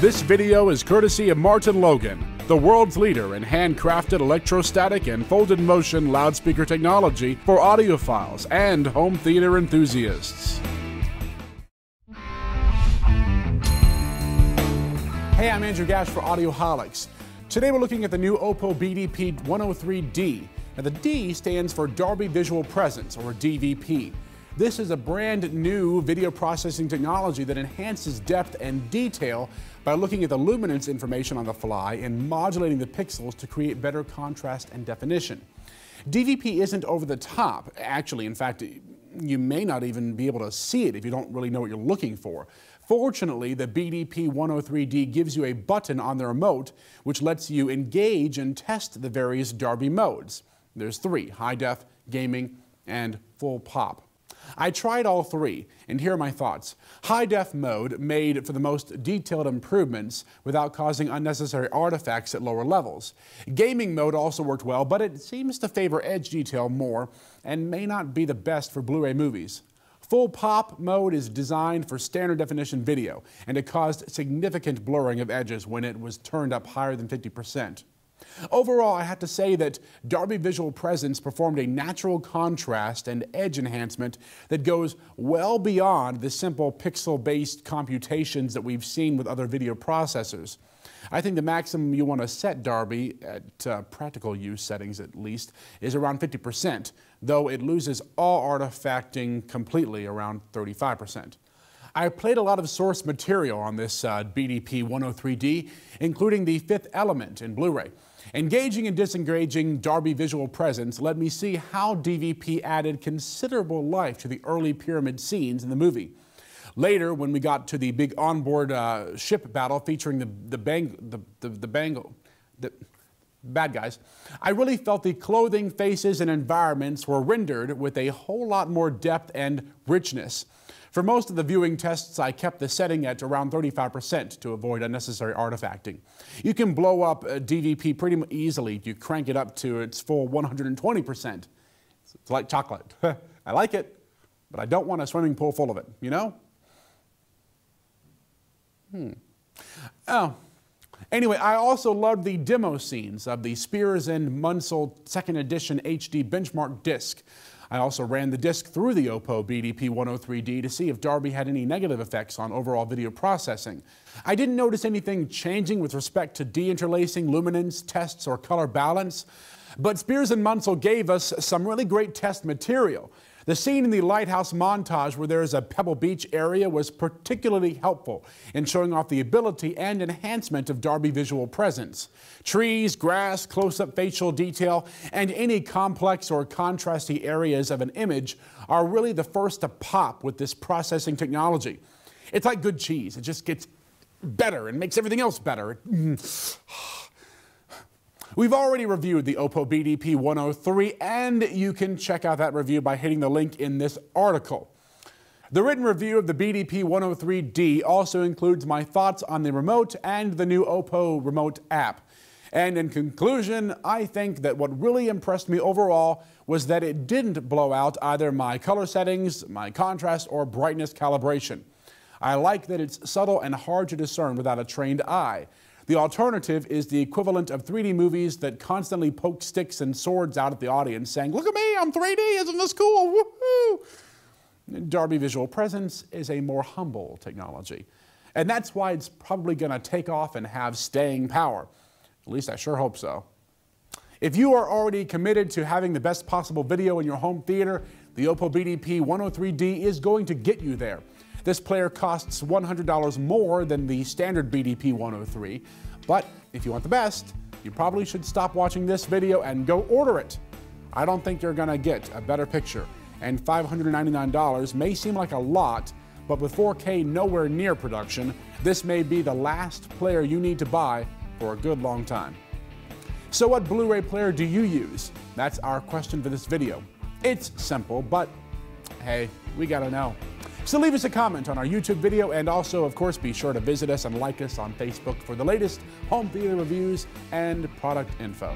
This video is courtesy of Martin Logan, the world's leader in handcrafted electrostatic and folded motion loudspeaker technology for audiophiles and home theater enthusiasts. Hey, I'm Andrew Gash for Audioholics. Today we're looking at the new Oppo BDP 103D. Now the D stands for Darbee Visual Presence, or DVP. This is a brand new video processing technology that enhances depth and detail by looking at the luminance information on the fly and modulating the pixels to create better contrast and definition. DVP isn't over the top. Actually, in fact, you may not even be able to see it if you don't really know what you're looking for. Fortunately, the BDP 103D gives you a button on the remote which lets you engage and test the various Darbee modes. There's three, high def, gaming, and full pop. I tried all three, and here are my thoughts. High def mode made for the most detailed improvements without causing unnecessary artifacts at lower levels. Gaming mode also worked well, but it seems to favor edge detail more and may not be the best for Blu-ray movies. Full pop mode is designed for standard definition video, and it caused significant blurring of edges when it was turned up higher than 50%. Overall, I have to say that Darbee Visual Presence performed a natural contrast and edge enhancement that goes well beyond the simple pixel-based computations that we've seen with other video processors. I think the maximum you want to set Darbee, at uh, practical use settings at least, is around 50%, though it loses all artifacting completely around 35%. I played a lot of source material on this uh, BDP 103D, including the fifth element in Blu-ray. Engaging and disengaging Darbee Visual Presence let me see how DVP added considerable life to the early pyramid scenes in the movie. Later, when we got to the big onboard uh, ship battle featuring the, the, bang, the, the, the bangle, the bad guys, I really felt the clothing, faces, and environments were rendered with a whole lot more depth and richness. For most of the viewing tests, I kept the setting at around 35% to avoid unnecessary artifacting. You can blow up a DVP pretty easily if you crank it up to its full 120%. It's like chocolate. I like it, but I don't want a swimming pool full of it, you know? Hmm. Oh. Anyway, I also loved the demo scenes of the Spears and Munsell 2nd Edition HD benchmark disc. I also ran the disc through the Oppo BDP 103D to see if Darbee had any negative effects on overall video processing. I didn't notice anything changing with respect to deinterlacing, luminance tests, or color balance, but Spears and Munsell gave us some really great test material. The scene in the lighthouse montage where there is a Pebble Beach area was particularly helpful in showing off the ability and enhancement of Darbee visual presence. Trees, grass, close-up facial detail, and any complex or contrasty areas of an image are really the first to pop with this processing technology. It's like good cheese. It just gets better and makes everything else better. Mm. We've already reviewed the Oppo BDP 103, and you can check out that review by hitting the link in this article. The written review of the BDP 103D also includes my thoughts on the remote and the new Oppo remote app. And in conclusion, I think that what really impressed me overall was that it didn't blow out either my color settings, my contrast, or brightness calibration. I like that it's subtle and hard to discern without a trained eye. The alternative is the equivalent of 3D movies that constantly poke sticks and swords out at the audience, saying, Look at me, I'm 3D, isn't this cool? Woohoo! Darbee Visual Presence is a more humble technology. And that's why it's probably going to take off and have staying power. At least I sure hope so. If you are already committed to having the best possible video in your home theater, the Oppo BDP 103D is going to get you there. This player costs $100 more than the standard BDP 103, but if you want the best, you probably should stop watching this video and go order it. I don't think you're gonna get a better picture, and $599 may seem like a lot, but with 4K nowhere near production, this may be the last player you need to buy for a good long time. So what Blu-ray player do you use? That's our question for this video. It's simple, but hey, we gotta know. So leave us a comment on our YouTube video and also, of course, be sure to visit us and like us on Facebook for the latest home theater reviews and product info.